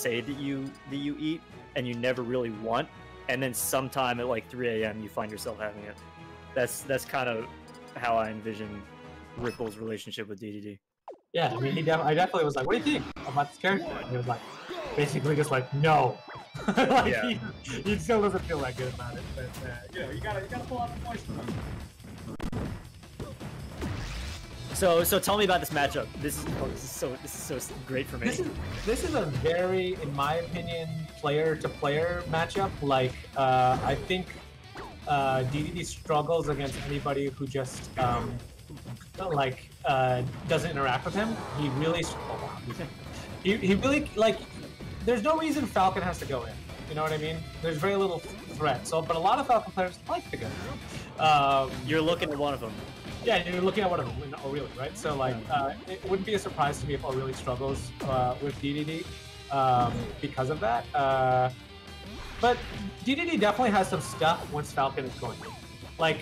say that you that you eat and you never really want, and then sometime at like 3 a.m. you find yourself having it. That's that's kind of how I envision Ripple's relationship with DDD. Yeah, I mean, he def- I definitely was like, "What do you think about this character?" And he was like, basically just like, "No." like Yeah. he, he still doesn't feel that good about it, but uh, you know, you gotta you gotta pull out the voice. So so tell me about this matchup. This is oh, this is so this is so great for me. This is this is a very, in my opinion, player to player matchup. Like, uh, I think uh, DDD struggles against anybody who just um, like uh, doesn't interact with him. He really, he, he really like. There's no reason Falcon has to go in. You know what I mean? There's very little threat. So, but a lot of Falcon players like to go. Um, You're looking at one of them. Yeah, you're looking at them in ORLY, right? So like, uh, it wouldn't be a surprise to me if ORLY struggles uh, with DDD um, because of that. Uh, but DDD definitely has some stuff once Falcon is going. Like,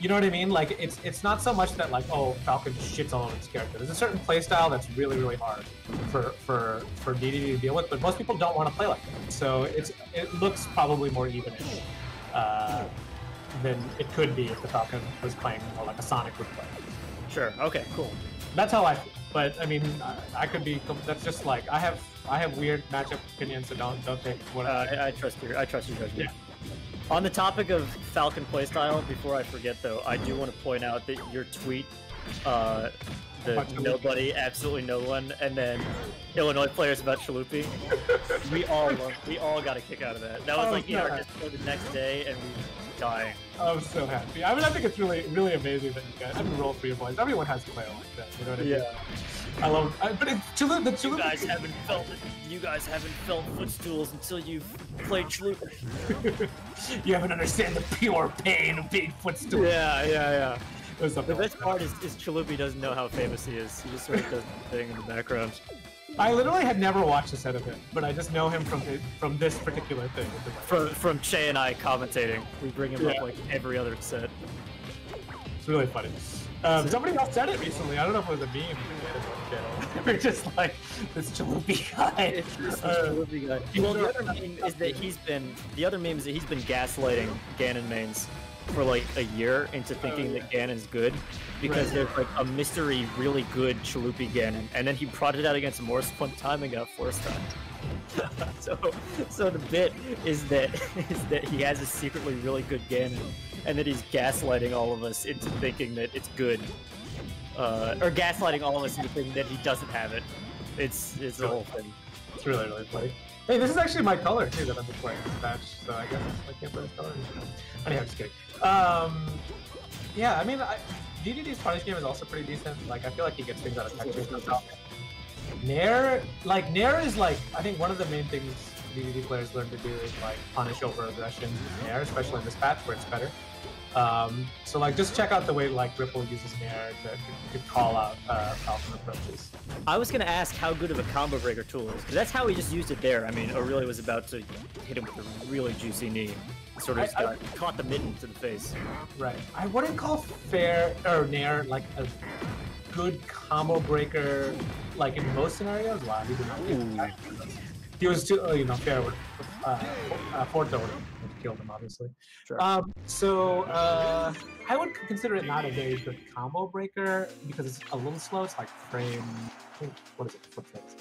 you know what I mean? Like, it's it's not so much that like, oh, Falcon shits all over his character. There's a certain playstyle that's really really hard for for for DDD to deal with, but most people don't want to play like that. So it's it looks probably more evenish. Uh, than it could be if the Falcon was playing more like a Sonic would play. Sure. Okay. Cool. That's how I feel. But I mean, I, I could be. That's just like I have. I have weird matchup opinions, so don't don't take what Uh, I. I, trust your I trust your judgment. On the topic of Falcon playstyle, before I forget though, I do want to point out that your tweet, uh, the nobody, absolutely no one, and then Illinois players about Chalupi. we all love, we all got a kick out of that. That was Oh, like in our yeah. Discord the next day, and we dying. I'm so happy. I mean, I think it's really really amazing that you guys. I mean, roll for your boys. Everyone has to play like that. You know what I mean? Yeah. I love. I, but it's Chalupa. The You guys haven't felt it. You guys haven't felt footstools until you've played Chalupa. you haven't understand the pure pain of being footstool. Yeah, yeah, yeah. The like best part is, is Chalupi doesn't know how famous he is. He just sort of does the thing in the background. I literally had never watched a set of him, but I just know him from the, from this particular thing. From from Che and I commentating, we bring him Yeah. up like every other set. It's really funny. Um, somebody else said it recently. I don't know if it was a meme. We're just like this Chalupi guy. It's just Uh, Chalupi guy. Well, the other meme is that he's been the other meme is that he's been gaslighting Ganon mains for like a year into thinking Oh, that Ganon's good because Right. there's like a mystery really good Chalupi Ganon, and then he brought it out against Morse one time and got forced on. so, so the bit is that is that he has a secretly really good Ganon, and that he's gaslighting all of us into thinking that it's good, uh, or gaslighting all of us into thinking that he doesn't have it. It's it's a whole thing. It's really, really funny. Hey, this is actually my color too that I'm just wearing this patch, so I guess I can't play this color. Anyhow, just kidding. Um, yeah, I mean, I, DDD's punish game is also pretty decent. Like, I feel like he gets things out of textures and stuff. Nair, like Nair is like I think one of the main things DDD players learn to do is like punish over aggression Nair, especially in this patch where it's better. Um, so like just check out the way like Ripple uses Nair to, to, to call out uh, Falcon approaches. I was gonna ask how good of a combo breaker tool is, because that's how he just used it there. I mean, ORLY was about to hit him with a really juicy knee, sort of I- I- caught the mitten to the face. Right. I wouldn't call Fair or Nair like a good combo breaker, like in most scenarios. Wow, he did not. He was too, uh, you know, Fair would, uh, uh, have killed him, obviously. Sure. Um, so uh, I would consider it not a very good combo breaker because it's a little slow. It's like frame. I think, what is it? Frames?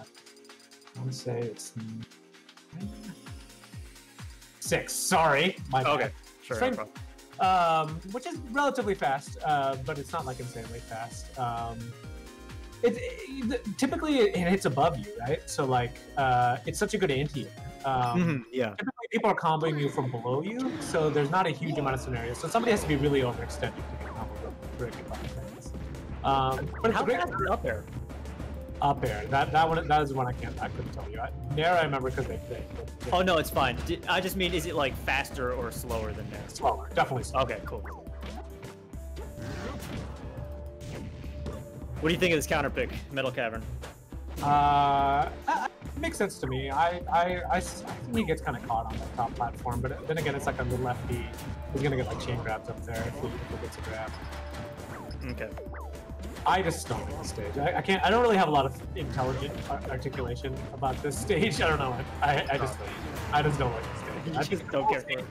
I want to say it's six. Sorry, my bad. Okay, sure. Frame- um, which is relatively fast, uh, but it's not like insanely fast. Um, it, it- typically it hits above you, right? So like uh, it's such a good anti. Um, Mhm, yeah. People are comboing you from below you, so there's not a huge amount of scenarios. So somebody has to be really overextended to get combo breaking by things. Um, but it's How a fast is up there? up there. That that one that is one I can't I couldn't tell you. I, Nair I remember because they, they, they Oh no, it's fine. I just mean, is it like faster or slower than there? slower, definitely slower. Okay, cool. What do you think of this counter pick, Metal Cavern? Uh, it makes sense to me. I, I, I, I think he gets kind of caught on that top platform, but then again, it's like a little lefty. He's gonna get like chain grabs up there if he, if he gets a grab. Okay. I just don't like the stage. I, I can't. I don't really have a lot of intelligent articulation about this stage. I don't know. I, I just, I just don't like the stage. I I just don't care for it.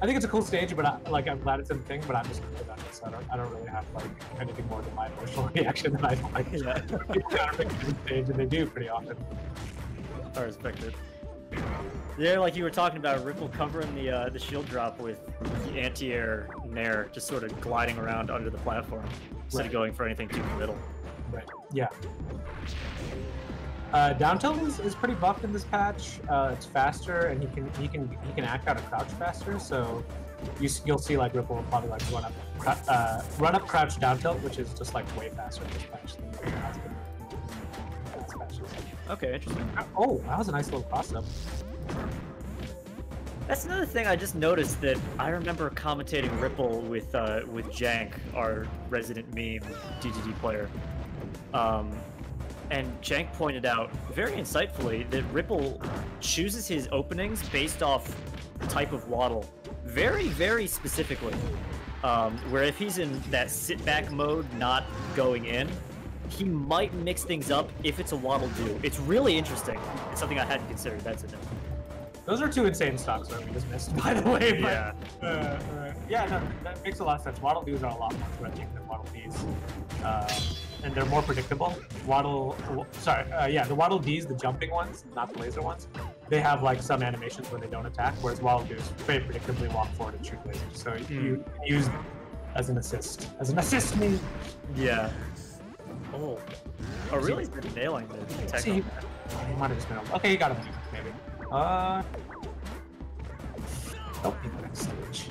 I think it's a cool stage, but I, like I'm glad it's in the thing. But I'm just good at it, so I don't. I don't really have like anything more than my emotional reaction that I don't like. Yeah. stage, and they do pretty often. I respect it. Yeah, like you were talking about, Ripple covering the uh, the shield drop with the anti-air Nair just sort of gliding around under the platform instead Right. of going for anything too committal. Right. Yeah. Uh, down tilt is, is pretty buffed in this patch. Uh, it's faster, and he can he can he can act out of crouch faster. So you you'll see like Ripple will probably like run up uh, run up crouch down tilt, which is just like way faster in this patch than Okay, interesting. Oh, that was a nice little cross up. That's another thing I just noticed that I remember commentating Ripple with uh, with Jank, our resident meme DDD player. Um, and Jank pointed out very insightfully that Ripple chooses his openings based off the type of waddle very, very specifically. Um, where if he's in that sit back mode, not going in, he might mix things up if it's a Waddle Doo. It's really interesting. It's something I hadn't considered. That's it. Those are two insane stocks that we just missed, by the way. But, Yeah. Uh, uh, yeah, no, that makes a lot of sense. Waddle Dees are a lot more threatening than Waddle Dees. Uh, and they're more predictable. Waddle, sorry, uh, yeah, the Waddle Dees, the jumping ones, not the laser ones, they have like some animations where they don't attack, whereas Waddle Dees very predictably walk forward and shoot lasers. So you use them as an assist, as an assist move. Yeah. Oh. Oh, really? Been nailing the tech. See, he, might have just been. Okay, he got him. Maybe. Uh. Oh, in the next stage.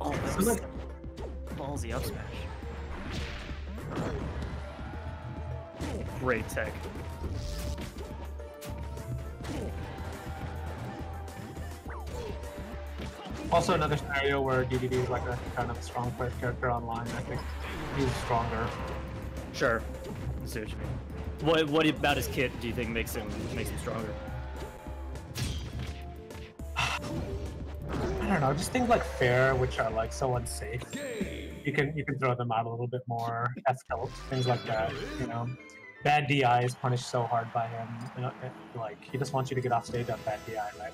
Oh, that was like- ballsy up smash. Great tech. Also, another scenario where DDD is like a kind of strong player character online. I think he's stronger. Sure. I see what you mean. What what about his kit do you think makes him makes him stronger? I don't know, just things like fair, which are like so unsafe. You can you can throw them out a little bit more. Tilt, things like that. You know, bad DI is punished so hard by him. You know, like he just wants you to get off stage on bad DI, right?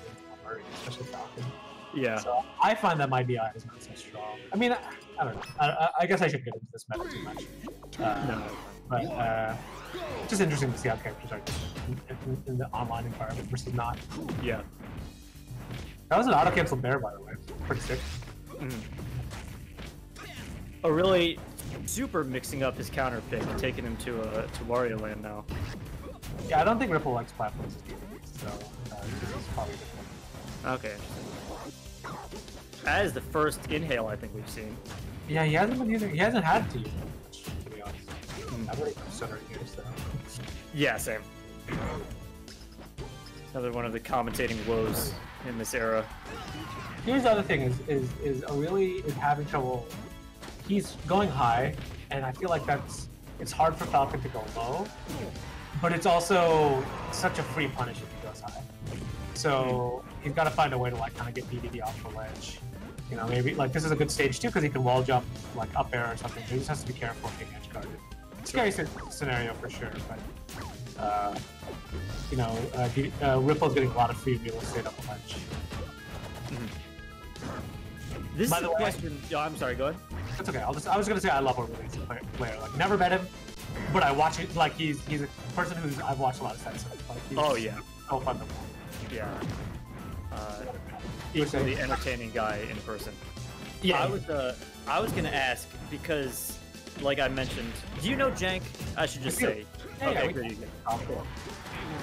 Especially Falcon. Yeah. So I find that my DI is not so strong. I mean, I, I don't know. I, I, I guess I should get into this meta too much. Uh, No. But uh, just interesting to see how characters are in, in, the online environment versus not. Yeah. That was an auto cancel bear, by the way. Pretty sick. Mm. Oh, really super mixing up his counter pick and taking him to uh, to Wario Land now. Yeah, I don't think Ripple likes platforms as so uh, this is probably a good. Okay. That is the first inhale I think we've seen. Yeah, he hasn't been using. He hasn't had to use it much, to be honest. I'm really considering here, so. Yeah, same. Another one of the commentating woes in this era. Here's the other thing: is is is really is having trouble. He's going high, and I feel like that's it's hard for Falcon to go low, but it's also such a free punish if he goes high. So he's got to find a way to like kind of get DDD off the ledge. You know, maybe like this is a good stage too because he can wall jump like up air or something. He just has to be careful being edge guarded. Scary scenario for sure, but uh, you know, uh, D- uh, Ripple's getting a lot of free real estate up the ledge. This By is the a way- question. Oh, I'm sorry. Go ahead. That's okay. I'll just, I was gonna say I love Orlando as a player. Like never met him, but I watch it. Like he's he's a person who's I've watched a lot of sets. Like he's Oh yeah, so fun to watch. yeah. Uh, equally entertaining guy in person. Yeah, I was uh, I was gonna ask because, like I mentioned, do you know Jank? I should just I say. Yeah, yeah, okay. Oh, cool.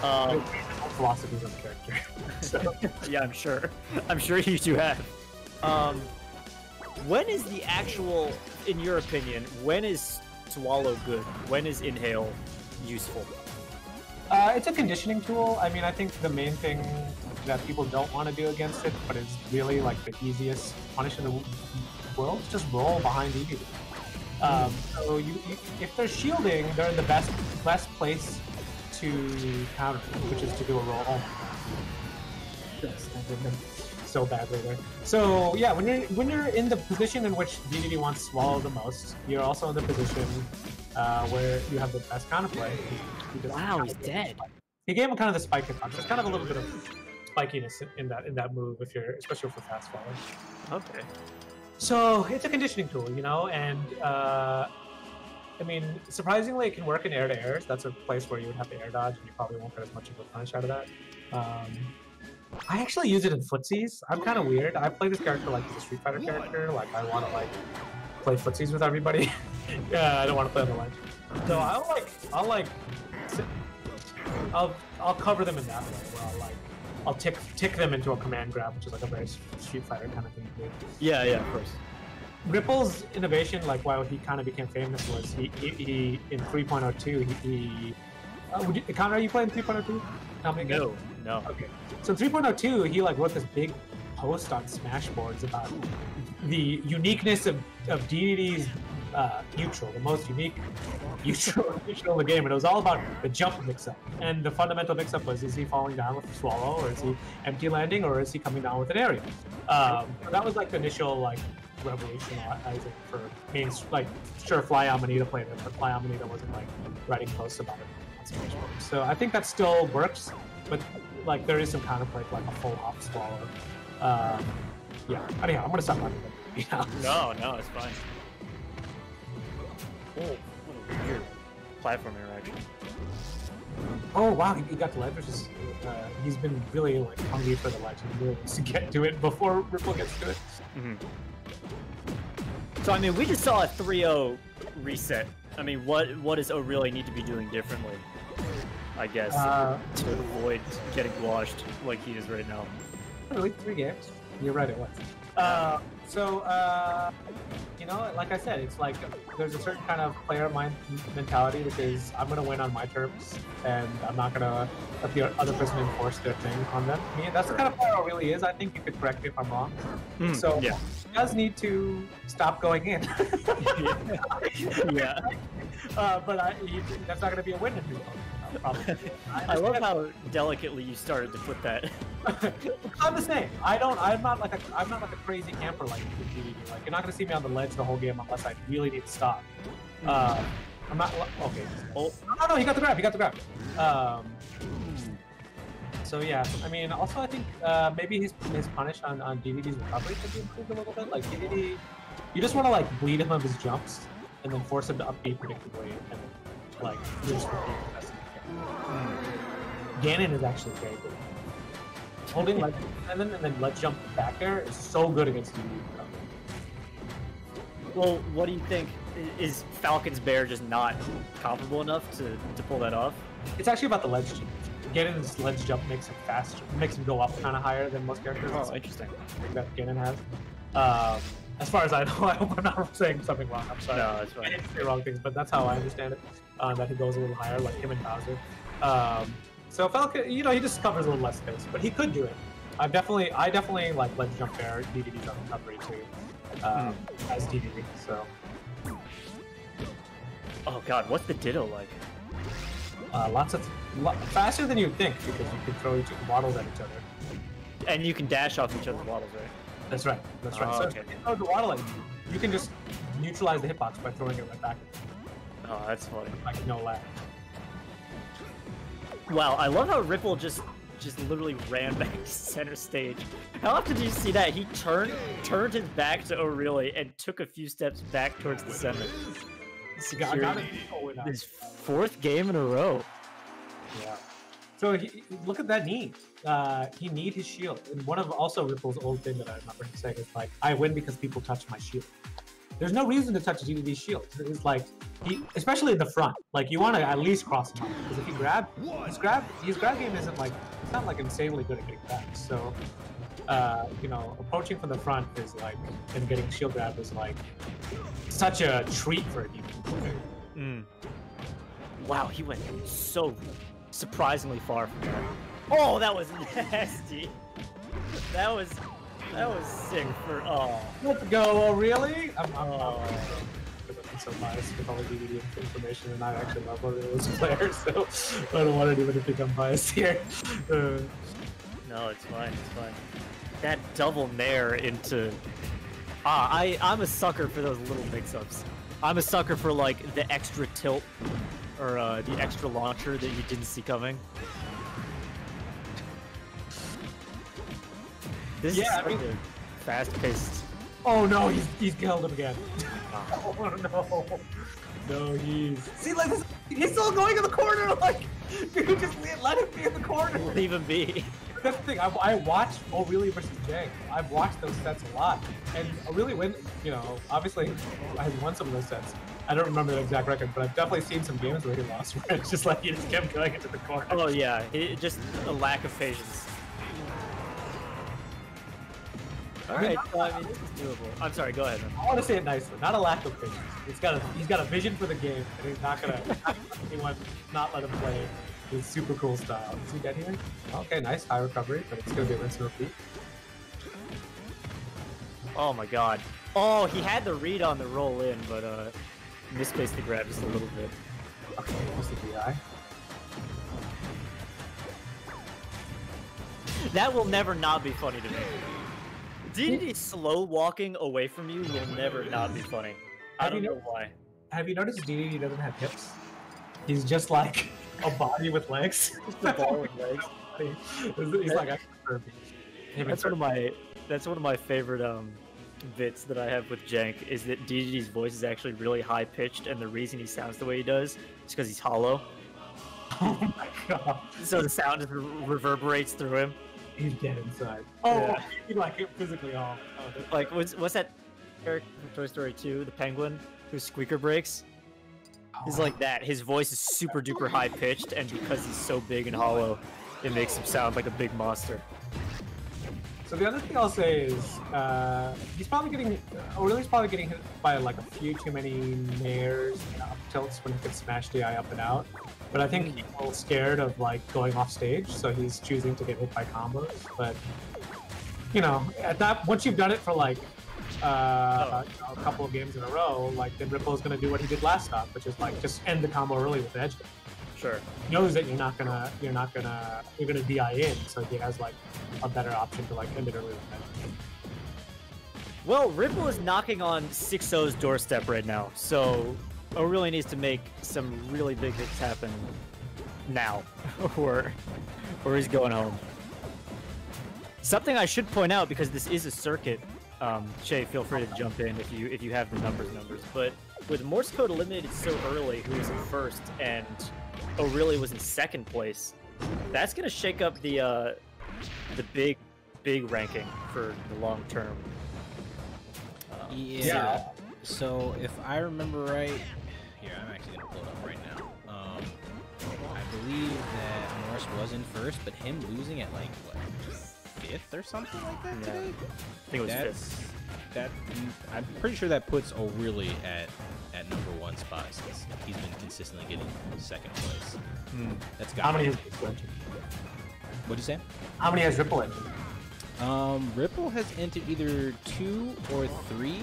Um, philosophies of the character. so, yeah, I'm sure. I'm sure you do have. Um, when is the actual, in your opinion, when is swallow good? When is inhale useful? uh, it's a conditioning tool. I mean, I think the main thing that people don't want to do against it, but it's really like the easiest punish in the world, is just roll behind EV. Um, so you, you, if they're shielding, they're in the best best place to counter, which is to do a roll. Oh my god. Yes, I did them so badly there. So yeah, when you're when you're in the position in which DDD wants to swallow the most, you're also in the position uh, where you have the best counterplay. He just Wow, kind he's dead. He gave him kind of the spike hit. There's kind of a little bit of spikiness in- in that in that move if you're especially for fast forward. Okay. So it's a conditioning tool, you know, and uh, I mean, surprisingly, it can work in air to airs. That's a place where you would have to air dodge, and you probably won't get as much of a punish out of that. Um, I actually use it in footsies. I'm kind of weird. I play this character like he's a Street Fighter character. Like I want to like play footsies with everybody. yeah, I don't want to play on the ledge. So I'll like I'll like I'll I'll cover them in that way. Where I'll like I'll tick tick them into a command grab, which is like a very Street Fighter kind of thing to do. Yeah, yeah, of course. Ripple's innovation, like while he kind of became famous, was he, he, he in 3.02 he. he uh, would you, Connor, are you playing 3.02? Tell me. No, no. Okay. So 3.02, he like wrote this big post on Smashboards about the uniqueness of, of DDD's uh, neutral, the most unique neutral, neutral in the game, and it was all about the jump mix-up. And the fundamental mix-up was: is he falling down with swallow, or is he empty landing, or is he coming down with an aerial? Um, so that was like the initial like revolutionizing for main like sure Fly Amanita played it, but Fly Amanita wasn't like writing posts about it So I think that still works, but like there is some counterplay for like a full hop swallow. Um, yeah. Anyhow, I'm gonna stop talking. Yeah. No, no, it's fine. Oh, what a weird platform interaction. Oh wow, he, he got the ledge, which is uh, he's been really like hungry for the ledge. He really to get to it before Ripple gets to it. hmm So I mean, we just saw a 3-0 reset. I mean, what what does ORLY need to be doing differently? I guess Uh, to avoid getting washed like he is right now. really, three games. You're right, it was. Uh, so uh, you know, like I said, it's like there's a certain kind of player mind mentality, which is I'm gonna win on my terms, and I'm not gonna let the other person enforce their thing on them. I mean, that's the kind of player it really is. I think you could correct me if I'm wrong. Hmm, So yeah, he does need to stop going in. yeah. uh, but I, he, that's not going to be a win in his I love how delicately you started to put that. I'm the same. I don't. I'm not like a. I'm not like a crazy camper like you. Like you're not going to see me on the ledge the whole game unless I really need to stop. Uh, I'm not. Okay. Oh. No, no. He got the grab. He got the grab. Um, so yeah. I mean, also I think uh, maybe his his punish on on DDD's recovery could be improved a little bit. Like DDD, you just want to like bleed him of his jumps and then force him to upbeat predictably and like just repeat Ganon is actually very good. Holding and then and then ledge jump back there is so good against recovery. Well, what do you think? Is Falcon's Bear just not comparable enough to, to pull that off? It's actually about the ledge jump. Ganon's ledge jump makes him faster, makes him go up kind of higher than most characters. Oh, interesting. that Ganon has. Um, as far as I know, I hope I'm not saying something wrong. I'm sorry. No, that's I fine. didn't say wrong things, but that's how I understand it. Uh, that he goes a little higher, like him and Bowser. Um, so Falcon, you know, he just covers a little less space, but he could do it. I've definitely, I definitely like ledge jump there, DDD's on recovery too, um, as DDD. So Oh god, what's the Ditto like? uh, lots of lo- faster than you'd think because you can throw each waddles at each other. And you can dash off each other's waddles, right? That's right. That's right. Oh, so okay. if you throw the waddle at you, you can just neutralize the hitbox by throwing it right back, Oh, that's funny. like no lag. Wow, I love how Ripple just just literally ran back to center stage. How often do you see that? He turned turned his back to ORLY and took a few steps back towards the center. Got, got Secured it. Oh, his fourth game in a row. Yeah. So he, look at that knee. Uh, he need his shield. And one of also Ripple's old thing that I remember him saying is like, I win because people touch my shield. There's no reason to touch DDD's shield. It's like, he, especially in the front. Like you want to at least cross him up because if he grab, his grab, his grab game isn't like, it's not like insanely good at getting grabs. So, uh, you know, approaching from the front is like, and getting shield grab is like such a treat for a. Mm. Wow, he went so surprisingly far from that. Oh, that was nasty. That was that was sick for oh. Let's go. Oh, really? I'm, I'm, Oh. I'm, I'm so biased with all the DDD information, and I actually love Orioles players, so I don't want anyone to think I'm biased here. Uh, No, it's fine, it's fine. That double nair into ah, I I'm a sucker for those little mix-ups. I'm a sucker for like the extra tilt or uh, the extra launcher that you didn't see coming. This Yeah, is I mean- fast-paced. Oh no, he's he's killed him again. oh no. No, he's see like this. He's still going in the corner. Like, dude, just let, let him be in the corner. Leave him be. That's the thing. I, I watched ORLY versus Jank. I've watched those sets a lot, and ORLY win. You know, obviously, has won some of those sets. I don't remember the exact record, but I've definitely seen some games where he lost where it's just like he just kept going into the corner. Oh yeah, it, just a lack of patience. All right, so, I mean, this is doable. I'm sorry. Go ahead. Man. I want to say it nicely, not a lack of patience. He's got a he's got a vision for the game, and he's not gonna anyone not let him play his super cool style. Is he dead here? Okay, nice high recovery, but it's gonna be a rinse and repeat. Oh my god. Oh, he had the read on the roll in, but uh, misspaced the grab just a little bit. Okay, what's the DI? That will never not be funny to me. DDD slow walking away from you will never not be funny. I Have don't you know why. Have you noticed DDD doesn't have hips? He's just like a body with legs. Just a ball with legs. he's like. Him That's one of my that's one of my favorite um bits that I have with Jank is that DDD's voice is actually really high pitched and the reason he sounds the way he does is because he's hollow. Oh my god, So the sound just reverberates through him. he's dead inside. Oh, Yeah. he like physically off. Oh, Like what's what's that character from Toy Story 2, the penguin whose squeaker breaks? He's like that. His voice is super duper high pitched, and because he's so big and hollow, it makes him sound like a big monster. So the other thing I'll say is uh, he's probably getting, ORLY's probably getting hit by like a few too many nairs and up tilts when he can smash DI up and out. But I think he's a little scared of like going off stage, so he's choosing to get hit by combos. But you know, at that once you've done it for like uh, you know, a couple of games in a row, like then Ripple is going to do what he did last stop, which is like just end the combo early with the edge. Sure. He knows that you're not gonna, you're not gonna, you're gonna DI in, so he has like a better option to like end it early with edge. Well, Ripple is knocking on 6-0's doorstep right now, so ORLY needs to make some really big hits happen now, or, or he's going home. Something I should point out because this is a circuit. Um, Shay, feel free to jump in if you if you have the numbers numbers. But with Morse code eliminated so early, who was in first and ORLY was in second place, that's gonna shake up the uh, the big big ranking for the long term. Um, Yeah. Yeah. So if I remember right, here I'm actually gonna pull it up right now. Um, I believe that Morse was in first, but him losing at like what fifth or something like that Yeah. today. I think it was That's fifth. that. I'm pretty sure that puts ORLY at at number one spot since he's been consistently getting second place. Hmm. That's got. How many has Ripple entered? What'd you say? How many has Ripple entered? Um, Ripple has entered either two or three.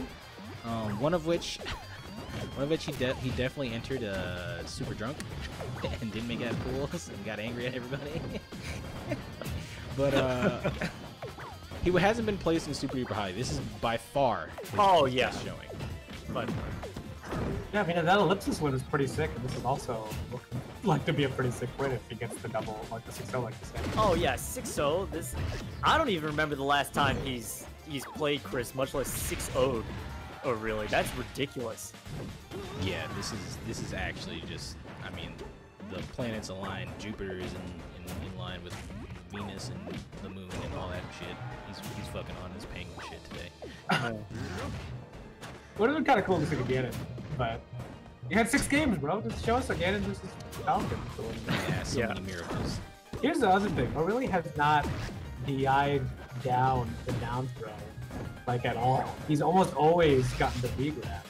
Um, one of which, one of which he de- he definitely entered uh, super drunk and didn't make it at pools and got angry at everybody. but uh, he hasn't been placing super duper high. This is by far his Oh, his yeah. best showing. But Yeah, I mean that ellipsis win is pretty sick, and this is also like to be a pretty sick win if he gets the double, like the six zero, like you said. oh yeah, 6-0. This I don't even remember the last time he's he's played Chris, much less 6-0'd. Oh really? That's ridiculous. Yeah, this is this is actually just. I mean, the planets align. Jupiter is in, in, in line with Venus and the moon and all that shit. He's he's fucking on his penguin shit today. Would have been kind of cool to see Ganon, but you had six games, bro. Just show us a Ganon versus Falcon. Yeah, so Yeah. many miracles. Here's the other thing. ORLY has not DI'd down the down throw, like at all. He's almost always gotten the B grab.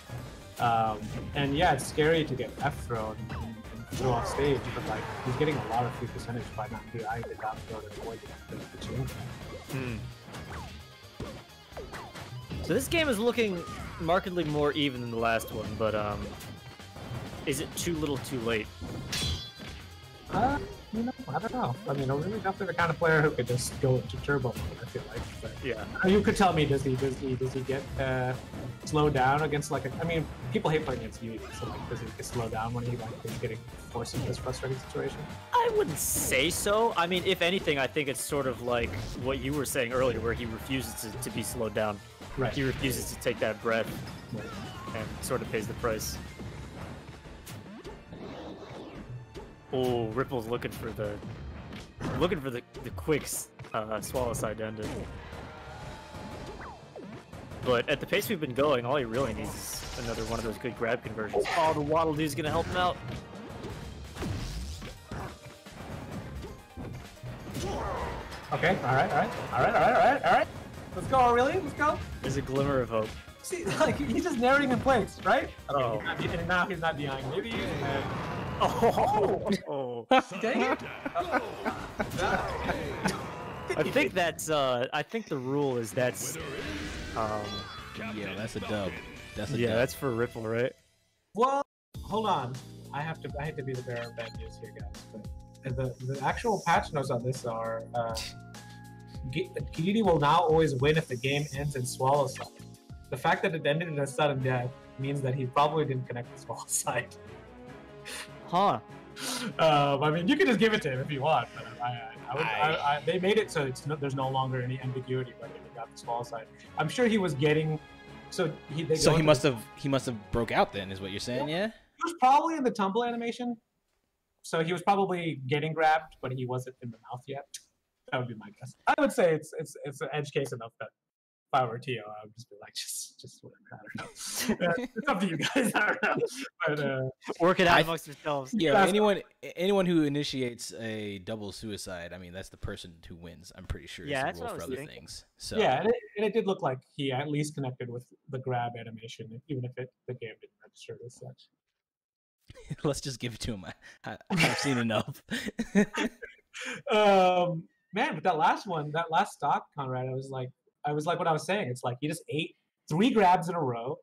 Um, and yeah, it's scary to get F thrown and, and off stage, but like he's getting a lot of free percentage by not DI'ing the down throw to avoid the, the, the. Hmm. So this game is looking markedly more even than the last one, but um, is it too little, too late? Uh, you know, I don't know. I mean, I'm really definitely the kind of player who could just go into turbo mode. I feel like. But Yeah. you could tell me, does he does he does he get uh, slowed down against like? A, I mean, people hate playing against Unity, so like, does he get slowed down when he like is getting forced into this frustrating situation? I wouldn't say so. I mean, if anything, I think it's sort of like what you were saying earlier, where he refuses to, to be slowed down. Right. He refuses to take that breath Right. and sort of pays the price. Oh, Ripple's looking for the looking for the the quick uh, swallow side to end it. But at the pace we've been going, all he really needs is another one of those good grab conversions. Oh, the Waddle Dude's gonna help him out. Okay. All right. All right. All right. All right. All right. All right. Let's go, Aurelian. Let's go. There's a glimmer of hope. See, like he's just narrowing in place, right? Okay, Oh. he's not, now he's not behind. Maybe. And, Oh, oh. dang it! I think that's uh I think the rule is that's um Yeah, that's a dub. That's a yeah, dub. that's for Ripple, right? Well, hold on. I have to. I hate to be the bearer of bad news here, guys, but the the actual patch notes on this are. Uh, G- will now always win if the game ends in swallow side. The fact that it ended in a sudden death means that he probably didn't connect the swallow side. Huh. Um, I mean, you can just give it to him if you want, but I, I, I, would, I, I- I they made it so it's no, there's no longer any ambiguity whether he got the swallow side. I'm sure he was getting. So he. They so he into- must have he must have broke out then, is what you're saying? Yeah. He was probably in the tumble animation. So he was probably getting grabbed, but he wasn't in the mouth yet. That would be my guess. I would say it's it's it's an edge case enough that if I were TO, I would just be like, just just whatever. I don't know. Uh, it's up to you guys. I don't know. But uh, Work it out I- amongst yourselves. Yeah, That's- anyone anyone who initiates a double suicide, I mean, that's the person who wins. I'm pretty sure. Yeah, it's that's the what rule I for was other thinking. things. So yeah, and it, and it did look like he at least connected with the grab animation, even if it the game didn't register as such. let's just give it to him. I, I, I've seen enough. um, man, but that last one, that last stock, Conrad, I was like, I was like what I was saying. It's like he just ate three grabs in a row.